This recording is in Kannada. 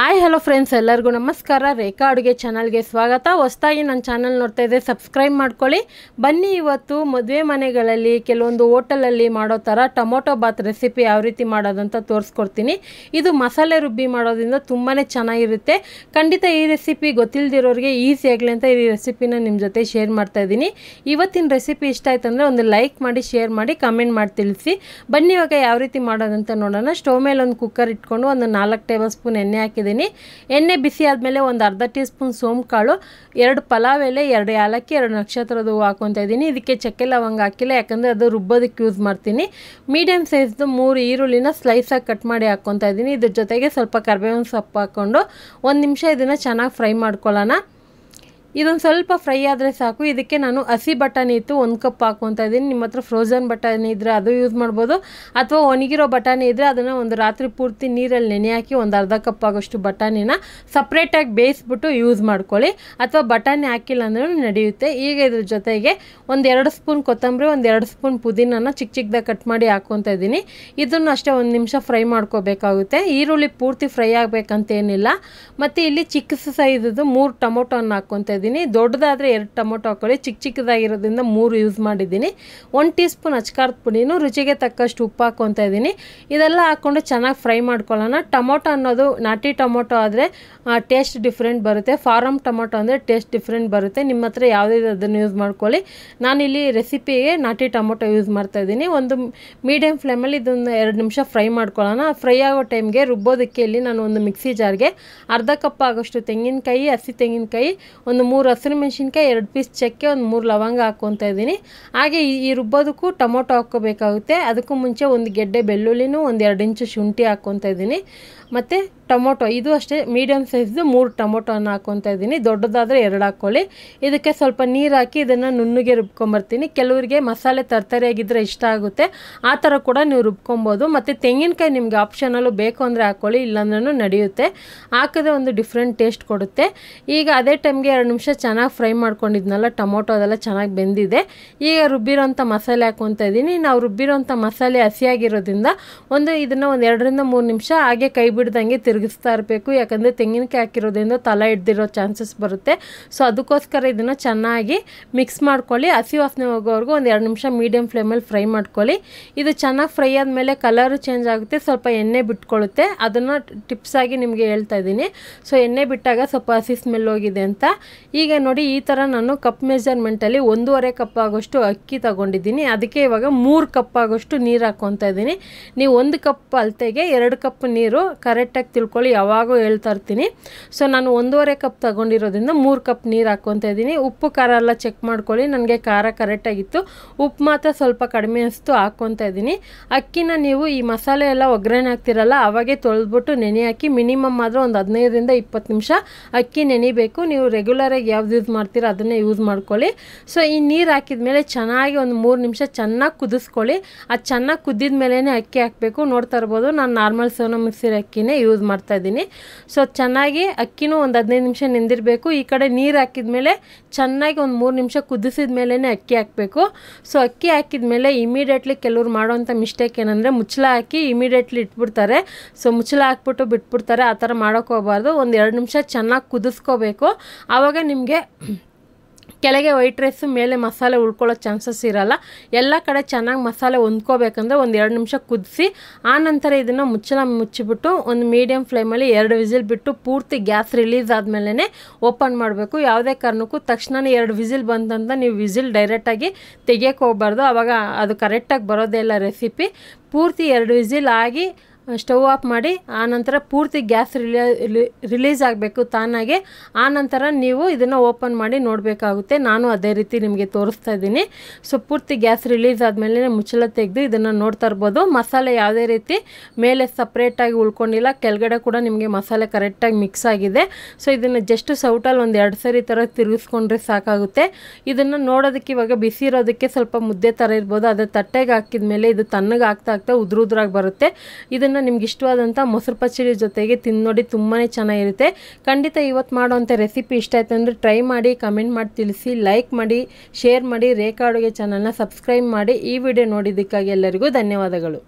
ಹಾಯ್ ಹಲೋ ಫ್ರೆಂಡ್ಸ್ ಎಲ್ಲರಿಗೂ ನಮಸ್ಕಾರ. ರೇಖಾ ಅಡುಗೆ ಚಾನಲ್ಗೆ ಸ್ವಾಗತ. ಹೊಸ್ದಾಗಿ ನನ್ನ ಚಾನಲ್ ನೋಡ್ತಾ ಇದ್ದೆ ಸಬ್ಸ್ಕ್ರೈಬ್ ಮಾಡ್ಕೊಳ್ಳಿ. ಬನ್ನಿ ಇವತ್ತು ಮದುವೆ ಮನೆಗಳಲ್ಲಿ ಕೆಲವೊಂದು ಹೋಟೆಲಲ್ಲಿ ಮಾಡೋ ಥರ ಟೊಮೊಟೊ ಬಾತ್ ರೆಸಿಪಿ ಯಾವ ರೀತಿ ಮಾಡೋದಂತ ತೋರಿಸ್ಕೊಡ್ತೀನಿ. ಇದು ಮಸಾಲೆ ರುಬ್ಬಿ ಮಾಡೋದ್ರಿಂದ ತುಂಬಾ ಚೆನ್ನಾಗಿರುತ್ತೆ. ಖಂಡಿತ ಈ ರೆಸಿಪಿ ಗೊತ್ತಿಲ್ಲದಿರೋರಿಗೆ ಈಸಿ ಆಗಲಿ ಅಂತ ಈ ರೆಸಿಪಿನ ನಿಮ್ಮ ಜೊತೆ ಶೇರ್ ಮಾಡ್ತಾ ಇದ್ದೀನಿ. ಇವತ್ತಿನ ರೆಸಿಪಿ ಇಷ್ಟ ಆಯ್ತು ಅಂದರೆ ಒಂದು ಲೈಕ್ ಮಾಡಿ ಶೇರ್ ಮಾಡಿ ಕಮೆಂಟ್ ಮಾಡಿ ತಿಳಿಸಿ. ಬನ್ನಿ ಇವಾಗ ಯಾವ ರೀತಿ ಮಾಡೋದಂತ ನೋಡೋಣ. ಸ್ಟವ್ ಮೇಲೆ ಒಂದು ಕುಕ್ಕರ್ ಇಟ್ಕೊಂಡು ಒಂದು ನಾಲ್ಕು ಟೇಬಲ್ ಸ್ಪೂನ್ ಎಣ್ಣೆ ಹಾಕಿದ್ದೀನಿ ಎಣ್ಣೆ ಬಿಸಿ ಆದಮೇಲೆ ಒಂದು ಅರ್ಧ ಟೀ ಸ್ಪೂನ್ ಸೋಂಪು ಕಾಳು ಎರಡು ಪಲಾವ್ ಎಲೆ, ಎರಡು ಏಲಕ್ಕಿ ಎರಡು ನಕ್ಷತ್ರದ ಹೂವು ಹಾಕೊತಾ ಇದ್ದೀನಿ. ಇದಕ್ಕೆ ಚಕ್ಕೆ ಲವಂಗ ಹಾಕಿಲ್ಲ, ಯಾಕಂದರೆ ಅದು ರುಬ್ಬೋದಕ್ಕೆ ಯೂಸ್ ಮಾಡ್ತೀನಿ. ಮೀಡಿಯಮ್ ಸೈಜ್ದು ಮೂರು ಈರುಳ್ಳಿನ ಸ್ಲೈಸಾಗಿ ಕಟ್ ಮಾಡಿ ಹಾಕ್ಕೊತಾ ಇದ್ದೀನಿ. ಇದ್ರ ಜೊತೆಗೆ ಸ್ವಲ್ಪ ಕರ್ಬೇವಿನ ಸೊಪ್ಪು ಹಾಕ್ಕೊಂಡು ಒಂದು ನಿಮಿಷ ಇದನ್ನು ಚೆನ್ನಾಗಿ ಫ್ರೈ ಮಾಡ್ಕೊಳ್ಳೋಣ. ಇದೊಂದು ಸ್ವಲ್ಪ ಫ್ರೈ ಆದರೆ ಸಾಕು. ಇದಕ್ಕೆ ನಾನು ಹಸಿ ಬಟಾಣಿ ಇತ್ತು, ಒಂದು ಕಪ್ ಹಾಕ್ಕೊತಾ ಇದ್ದೀನಿ ನಿಮ್ಮ ಹತ್ರ ಫ್ರೋಝನ್ ಬಟಾಣಿ ಇದ್ದರೆ ಅದು ಯೂಸ್ ಮಾಡ್ಬೋದು. ಅಥವಾ ಒಣಗಿರೋ ಬಟಾಣಿ ಇದ್ದರೆ ಅದನ್ನು ಒಂದು ರಾತ್ರಿ ಪೂರ್ತಿ ನೀರಲ್ಲಿ ನೆನೆ ಹಾಕಿ ಒಂದು ಅರ್ಧ ಕಪ್ ಆಗೋಷ್ಟು ಬಟಾಣಿನ ಸಪ್ರೇಟಾಗಿ ಬೇಯಿಸ್ಬಿಟ್ಟು ಯೂಸ್ ಮಾಡ್ಕೊಳ್ಳಿ. ಅಥವಾ ಬಟಾಣಿ ಹಾಕಿಲ್ಲ ಅಂದ್ರೂ ನಡೆಯುತ್ತೆ. ಈಗ ಇದ್ರ ಜೊತೆಗೆ ಒಂದು ಎರಡು ಸ್ಪೂನ್ ಕೊತ್ತಂಬರಿ, ಒಂದು ಎರಡು ಸ್ಪೂನ್ ಪುದೀನನ ಚಿಕ್ಕ ಚಿಕ್ಕದಾಗಿ ಕಟ್ ಮಾಡಿ ಹಾಕ್ಕೊತಾ ಇದ್ದೀನಿ ಇದನ್ನು ಅಷ್ಟೇ ಒಂದು ನಿಮಿಷ ಫ್ರೈ ಮಾಡ್ಕೋಬೇಕಾಗುತ್ತೆ. ಈರುಳ್ಳಿ ಪೂರ್ತಿ ಫ್ರೈ ಆಗಬೇಕಂತೇನಿಲ್ಲ ಮತ್ತು ಇಲ್ಲಿ ಚಿಕ್ಕ ಸೈಜದು ಮೂರು ಟೊಮೊಟೊನ ಹಾಕ್ಕೊತಾ ಇದ್ದೀನಿ ದೊಡ್ಡದಾದರೆ ಎರಡು ಟೊಮೊಟೊ ಹಾಕ್ಕೊಳ್ಳಿ ಚಿಕ್ಕ ಚಿಕ್ಕದಾಗಿರೋದ್ರಿಂದ ಮೂರು ಯೂಸ್ ಮಾಡಿದ್ದೀನಿ. ಒಂದು ಟೀ ಸ್ಪೂನ್ ಅಚ್ಕಾರದ ಪುಡಿನೂ ರುಚಿಗೆ ತಕ್ಕಷ್ಟು ಉಪ್ಪು ಹಾಕ್ಕೊತಾ ಇದ್ದೀನಿ. ಇದೆಲ್ಲ ಹಾಕ್ಕೊಂಡು ಚೆನ್ನಾಗಿ ಫ್ರೈ ಮಾಡ್ಕೊಳ್ಳೋಣ. ಟೊಮೊಟೊ ಅನ್ನೋದು ನಾಟಿ ಟೊಮೊಟೊ ಆದರೆ ಟೇಸ್ಟ್ ಡಿಫ್ರೆಂಟ್ ಬರುತ್ತೆ. ಫಾರಮ್ ಟೊಮೊಟೊ ಅಂದರೆ ಟೇಸ್ಟ್ ಡಿಫ್ರೆಂಟ್ ಬರುತ್ತೆ. ನಿಮ್ಮ ಹತ್ರ ಯಾವುದೇ ಅದನ್ನು ಯೂಸ್ ಮಾಡ್ಕೊಳ್ಳಿ. ನಾನಿಲ್ಲಿ ರೆಸಿಪಿಗೆ ನಾಟಿ ಟೊಮೊಟೊ ಯೂಸ್ ಮಾಡ್ತಾ ಇದ್ದೀನಿ. ಒಂದು ಮೀಡಿಯಮ್ ಫ್ಲೇಮಲ್ಲಿ ಇದೊಂದು ಎರಡು ನಿಮಿಷ ಫ್ರೈ ಮಾಡ್ಕೊಳ್ಳೋಣ. ಫ್ರೈ ಆಗೋ ಟೈಮ್ಗೆ ರುಬ್ಬೋದಕ್ಕೆ ಇಲ್ಲಿ ನಾನು ಒಂದು ಮಿಕ್ಸಿ ಜಾರ್ಗೆ ಅರ್ಧ ಕಪ್ ಆಗೋಷ್ಟು ತೆಂಗಿನಕಾಯಿ, ಹಸಿ ತೆಂಗಿನಕಾಯಿ, ಒಂದು ಮೂರು ಹಸಿರು ಮೆಣಸಿನ್ಕಾಯಿ, ಎರಡು ಪೀಸ್ ಚಕ್ಕೆ, ಒಂದು ಮೂರು ಲವಂಗ ಹಾಕ್ಕೊತಾ ಇದ್ದೀನಿ. ಹಾಗೆ ಈ ರುಬ್ಬೋದಕ್ಕೂ ಟೊಮೊಟೊ ಹಾಕ್ಕೋಬೇಕಾಗುತ್ತೆ. ಅದಕ್ಕೂ ಮುಂಚೆ ಒಂದು ಗೆಡ್ಡೆ ಬೆಳ್ಳುಳ್ಳಿನೂ ಒಂದು ಎರಡು ಇಂಚು ಶುಂಠಿ ಹಾಕ್ಕೊತಾ ಇದ್ದೀನಿ. ಮತ್ತು ಟೊಮೊಟೊ, ಇದು ಅಷ್ಟೇ ಮೀಡಿಯಮ್ ಸೈಜ್ದು ಮೂರು ಟೊಮೊಟೊನ ಹಾಕ್ಕೊತಾ ಇದ್ದೀನಿ. ದೊಡ್ಡದಾದರೆ ಎರಡು ಹಾಕ್ಕೊಳ್ಳಿ. ಇದಕ್ಕೆ ಸ್ವಲ್ಪ ನೀರು ಹಾಕಿ ಇದನ್ನು ನುಣ್ಣಗೆ ರುಬ್ಕೊಂಬರ್ತೀನಿ. ಕೆಲವರಿಗೆ ಮಸಾಲೆ ತರ್ತರಿಯಾಗಿದ್ದರೆ ಇಷ್ಟ ಆಗುತ್ತೆ. ಆ ಥರ ಕೂಡ ನೀವು ರುಬ್ಕೊಬೋದು. ಮತ್ತು ತೆಂಗಿನಕಾಯಿ ನಿಮಗೆ ಆಪ್ಷನಲ್ಲೂ ಬೇಕು ಅಂದರೆ ಹಾಕ್ಕೊಳ್ಳಿ ಇಲ್ಲಾಂದ್ರೂ ನಡೆಯುತ್ತೆ. ಹಾಕಿದ್ರೆ ಒಂದು ಡಿಫ್ರೆಂಟ್ ಟೇಸ್ಟ್ ಕೊಡುತ್ತೆ. ಈಗ ಅದೇ ಟೈಮ್ಗೆ ಎರಡು ಚೆನ್ನಾಗಿ ಫ್ರೈ ಮಾಡ್ಕೊಂಡಿದ್ನಲ್ಲ, ಟೊಮೊಟೊ ಅದೆಲ್ಲ ಚೆನ್ನಾಗಿ ಬೆಂದಿದೆ. ಈಗ ರುಬ್ಬಿರೋಂಥ ಮಸಾಲೆ ಹಾಕ್ಕೊತಾ ಇದ್ದೀನಿ. ನಾವು ರುಬ್ಬಿರೋಂಥ ಮಸಾಲೆ ಹಸಿಯಾಗಿರೋದ್ರಿಂದ ಒಂದು ಇದನ್ನು ಒಂದು ಎರಡರಿಂದ ಮೂರು ನಿಮಿಷ ಹಾಗೆ ಕೈ ಬಿಡ್ದಂಗೆ ತಿರುಗಿಸ್ತಾ ಇರಬೇಕು. ಯಾಕಂದರೆ ತೆಂಗಿನಕಾಯಿ ಹಾಕಿರೋದ್ರಿಂದ ತಲೆ ಹಿಡ್ದಿರೋ ಚಾನ್ಸಸ್ ಬರುತ್ತೆ. ಸೊ ಅದಕ್ಕೋಸ್ಕರ ಇದನ್ನು ಚೆನ್ನಾಗಿ ಮಿಕ್ಸ್ ಮಾಡ್ಕೊಳ್ಳಿ. ಹಸಿ ವಾಸನೆ ಹೋಗೋವರೆಗೂ ಒಂದು ಎರಡು ನಿಮಿಷ ಮೀಡಿಯಮ್ ಫ್ಲೇಮಲ್ಲಿ ಫ್ರೈ ಮಾಡ್ಕೊಳ್ಳಿ. ಇದು ಚೆನ್ನಾಗಿ ಫ್ರೈ ಆದಮೇಲೆ ಕಲರು ಚೇಂಜ್ ಆಗುತ್ತೆ. ಸ್ವಲ್ಪ ಎಣ್ಣೆ ಬಿಟ್ಕೊಳ್ಳುತ್ತೆ. ಅದನ್ನು ಟಿಪ್ಸಾಗಿ ನಿಮಗೆ ಹೇಳ್ತಾ ಇದ್ದೀನಿ. ಸೊ ಎಣ್ಣೆ ಬಿಟ್ಟಾಗ ಸ್ವಲ್ಪ ಹಸಿ ಸ್ಮೆಲ್ ಹೋಗಿದೆ ಅಂತ. ಈಗ ನೋಡಿ ಈ ಥರ ನಾನು ಕಪ್ ಮೆಜರ್ಮೆಂಟಲ್ಲಿ ಒಂದೂವರೆ ಕಪ್ ಆಗೋಷ್ಟು ಅಕ್ಕಿ ತಗೊಂಡಿದ್ದೀನಿ. ಅದಕ್ಕೆ ಇವಾಗ ಮೂರು ಕಪ್ ಆಗೋಷ್ಟು ನೀರು ಹಾಕ್ಕೊತಾ ಇದ್ದೀನಿ. ನೀವು ಒಂದು ಕಪ್ ಅಳತೆಗೆ ಎರಡು ಕಪ್ ನೀರು ಕರೆಕ್ಟಾಗಿ ತಿಳ್ಕೊಳ್ಳಿ ಯಾವಾಗೂ ಹೇಳ್ತಾ ಇರ್ತೀನಿ. ಸೊ ನಾನು ಒಂದೂವರೆ ಕಪ್ ತಗೊಂಡಿರೋದ್ರಿಂದ ಮೂರು ಕಪ್ ನೀರು ಹಾಕ್ಕೊತಾ ಇದ್ದೀನಿ. ಉಪ್ಪು, ಖಾರ ಎಲ್ಲ ಚೆಕ್ ಮಾಡ್ಕೊಳ್ಳಿ, ನನಗೆ ಖಾರ ಕರೆಕ್ಟಾಗಿತ್ತು ಉಪ್ಪು ಮಾತ್ರ ಸ್ವಲ್ಪ ಕಡಿಮೆ ಅನಿಸ್ತು ಹಾಕ್ಕೊತಾ ಇದ್ದೀನಿ. ಅಕ್ಕಿನ ನೀವು ಈ ಮಸಾಲೆ ಎಲ್ಲ ಒಗ್ಗರಣೆ ಹಾಕ್ತಿರಲ್ಲ, ಅವಾಗೆ ತೊಳೆದ್ಬಿಟ್ಟು ನೆನೆ ಹಾಕಿ, ಮಿನಿಮಮ್ ಆದರೂ ಒಂದು ಹದಿನೈದರಿಂದ ಇಪ್ಪತ್ತು ನಿಮಿಷ ಅಕ್ಕಿ ನೆನಿಬೇಕು. ನೀವು ರೆಗ್ಯುಲರಾಗಿ ಯಾವ್ದು ಯೂಸ್ ಮಾಡ್ತೀರೋ ಅದನ್ನೇ ಯೂಸ್ ಮಾಡ್ಕೊಳ್ಳಿ. ಸೊ ಈ ನೀರು ಹಾಕಿದ ಮೇಲೆ ಚೆನ್ನಾಗಿ ಒಂದು ಮೂರು ನಿಮಿಷ ಚೆನ್ನಾಗಿ ಕುದಿಸ್ಕೊಳ್ಳಿ. ಅದು ಚೆನ್ನಾಗಿ ಕುದ್ದಿದ ಮೇಲೇ ಅಕ್ಕಿ ಹಾಕಬೇಕು. ನೋಡ್ತಾ ಇರ್ಬೋದು, ನಾನು ನಾರ್ಮಲ್ ಸೋನ ಮಿಕ್ಸಿರ್ ಅಕ್ಕಿನೇ ಯೂಸ್ ಮಾಡ್ತಾ ಇದ್ದೀನಿ. ಸೊ ಚೆನ್ನಾಗಿ ಅಕ್ಕಿನೂ ಒಂದು ಹದಿನೈದು ನಿಮಿಷ ನೆಂದಿರಬೇಕು. ಈ ಕಡೆ ನೀರು ಹಾಕಿದ ಮೇಲೆ ಚೆನ್ನಾಗಿ ಒಂದು ಮೂರು ನಿಮಿಷ ಕುದಿಸಿದ ಮೇಲೇ ಅಕ್ಕಿ ಹಾಕಬೇಕು. ಸೊ ಅಕ್ಕಿ ಹಾಕಿದ ಮೇಲೆ ಇಮಿಡಿಯೇಟ್ಲಿ ಕೆಲವ್ರು ಮಾಡೋವಂಥ ಮಿಸ್ಟೇಕ್ ಏನಂದರೆ ಮುಚ್ಚಳ ಹಾಕಿ ಇಮಿಡಿಯೇಟ್ಲಿ ಇಟ್ಬಿಡ್ತಾರೆ. ಸೊ ಮುಚ್ಚಳ ಹಾಕ್ಬಿಟ್ಟು ಬಿಟ್ಬಿಡ್ತಾರೆ. ಆ ಥರ ಮಾಡೋಕೆ ಹೋಗಬಾರ್ದು. ಒಂದು ಎರಡು ನಿಮಿಷ ಚೆನ್ನಾಗಿ ಕುದಿಸ್ಕೋಬೇಕು. ಆವಾಗ ನಿಮಗೆ ಕೆಳಗೆ ವೈಟ್ ರೈಸು ಮೇಲೆ ಮಸಾಲೆ ಉಳ್ಕೊಳ್ಳೋ ಚಾನ್ಸಸ್ ಇರಲ್ಲ. ಎಲ್ಲ ಕಡೆ ಚೆನ್ನಾಗಿ ಮಸಾಲೆ ಹೊಂದ್ಕೋಬೇಕಂದ್ರೆ ಒಂದು ಎರಡು ನಿಮಿಷ ಕುದಿಸಿ ಆನಂತರ ಇದನ್ನು ಮುಚ್ಚಳ ಮುಚ್ಚಿಬಿಟ್ಟು ಒಂದು ಮೀಡಿಯಮ್ ಫ್ಲೇಮಲ್ಲಿ ಎರಡು ವಿಸಿಲ್ ಬಿಟ್ಟು ಪೂರ್ತಿ ಗ್ಯಾಸ್ ರಿಲೀಸ್ ಆದಮೇಲೆ ಓಪನ್ ಮಾಡಬೇಕು. ಯಾವುದೇ ಕಾರಣಕ್ಕೂ ತಕ್ಷಣವೇ ಎರಡು ವಿಸಿಲ್ ಬಂದಂತ ನೀವು ವಿಸಿಲ್ ಡೈರೆಕ್ಟಾಗಿ ತೆಗಿಯೋಕೆ ಹೋಗ್ಬಾರ್ದು. ಆವಾಗ ಅದು ಕರೆಕ್ಟಾಗಿ ಬರೋದೇ ಇಲ್ಲ ರೆಸಿಪಿ ಪೂರ್ತಿ ಎರಡು ವಿಸಿಲ್ ಆಗಿ ಸ್ಟವ್ ಆಫ್ ಮಾಡಿ ಆನಂತರ ಪೂರ್ತಿ ಗ್ಯಾಸ್ ರಿಲೀ ರಿಲೀಸ್ ಆಗಬೇಕು ತಾನಾಗೆ. ಆನಂತರ ನೀವು ಇದನ್ನು ಓಪನ್ ಮಾಡಿ ನೋಡಬೇಕಾಗುತ್ತೆ. ನಾನು ಅದೇ ರೀತಿ ನಿಮಗೆ ತೋರಿಸ್ತಾ ಇದ್ದೀನಿ. ಸೊ, ಪೂರ್ತಿ ಗ್ಯಾಸ್ ರಿಲೀಸ್ ಆದಮೇಲೆ ಮುಚ್ಚಳ ತೆಗೆದು ಇದನ್ನು ನೋಡ್ತಾ ಇರ್ಬೋದು. ಮಸಾಲೆ ಯಾವುದೇ ರೀತಿ ಮೇಲೆ ಸಪ್ರೇಟಾಗಿ ಉಳ್ಕೊಂಡಿಲ್ಲ. ಕೆಳಗಡೆ ಕೂಡ ನಿಮಗೆ ಮಸಾಲೆ ಕರೆಕ್ಟಾಗಿ ಮಿಕ್ಸ್ ಆಗಿದೆ. ಸೊ, ಇದನ್ನು ಜಸ್ಟ್ ಸೌಟಲ್ಲಿ ಒಂದು ಎರಡು ಸರಿ ಥರ ತಿರುಗಿಸ್ಕೊಂಡ್ರೆ ಸಾಕಾಗುತ್ತೆ. ಇದನ್ನು ನೋಡೋದಕ್ಕೆ ಇವಾಗ ಬಿಸಿ ಇರೋದಕ್ಕೆ ಸ್ವಲ್ಪ ಮುದ್ದೆ ಥರ ಇರ್ಬೋದು. ಅದೇ ತಟ್ಟೆಗೆ ಹಾಕಿದ ಮೇಲೆ ಇದು ತಣ್ಣಗೆ ಆಗ್ತಾ ಆಗ್ತಾ ಉದುರು ಉದುರಾಗಿ ಬರುತ್ತೆ. ಇದನ್ನು ನಿಮ್ಗೆ ಇಷ್ಟವಾದಂಥ ಮೊಸರು ಪಚ್ಚಡಿ ಜೊತೆಗೆ ತಿಂದು ನೋಡಿ ತುಂಬಾ ಚೆನ್ನಾಗಿರುತ್ತೆ. ಖಂಡಿತ ಇವತ್ತು ಮಾಡೋವಂಥ ರೆಸಿಪಿ ಇಷ್ಟ ಆಯ್ತು ಅಂದರೆ ಟ್ರೈ ಮಾಡಿ ಕಮೆಂಟ್ ಮಾಡಿ, ತಿಳಿಸಿ ಲೈಕ್ ಮಾಡಿ ಶೇರ್ ಮಾಡಿ, ರೇಖಾ ಅಡುಗೆ ಚಾನಲ್ನ ಸಬ್ಸ್ಕ್ರೈಬ್ ಮಾಡಿ ಈ ವಿಡಿಯೋ ನೋಡಿದ್ದಕ್ಕಾಗಿ ಎಲ್ಲರಿಗೂ ಧನ್ಯವಾದಗಳು.